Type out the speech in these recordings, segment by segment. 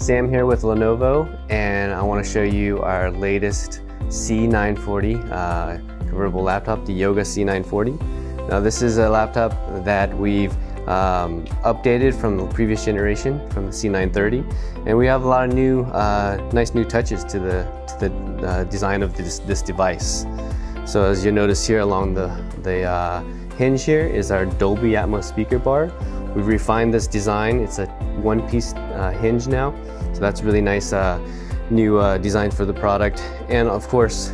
Sam here with Lenovo and I want to show you our latest C940 uh, convertible laptop, the Yoga C940. Now this is a laptop that we've um, updated from the previous generation, from the C930, and we have a lot of new, uh, nice new touches to the, to the uh, design of this, this device. So as you notice here along the, the uh, hinge here is our Dolby Atmos speaker bar. We've refined this design. It's a one-piece uh, hinge now, so that's really nice uh, new uh, design for the product. And of course,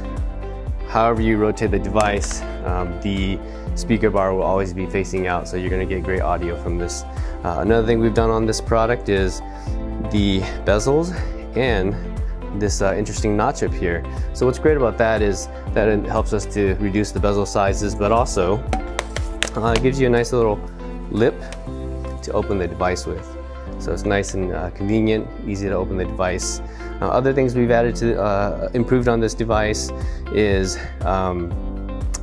however you rotate the device, um, the speaker bar will always be facing out, so you're gonna get great audio from this. Uh, another thing we've done on this product is the bezels and this uh, interesting notch up here. So what's great about that is that it helps us to reduce the bezel sizes, but also uh, it gives you a nice little lip to open the device with. So it's nice and uh, convenient, easy to open the device. Uh, other things we've added to, uh, improved on this device is um,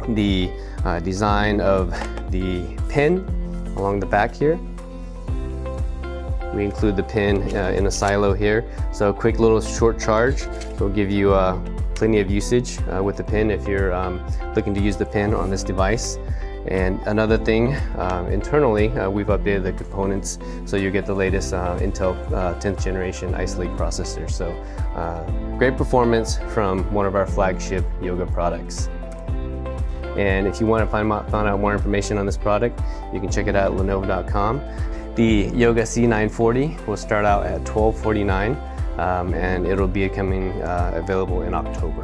the uh, design of the pin along the back here. We include the pin uh, in a silo here. So a quick little short charge will give you uh, plenty of usage with the pin if you're um, looking to use the pin on this device. And another thing, uh, internally, uh, we've updated the components so you get the latest uh, Intel 10th generation Ice Lake processor. So great performance from one of our flagship Yoga products. And if you want to find out, find out more information on this product, you can check it out at lenovo.com. The Yoga C940 will start out at 1249 um, and it'll be coming uh, available in October.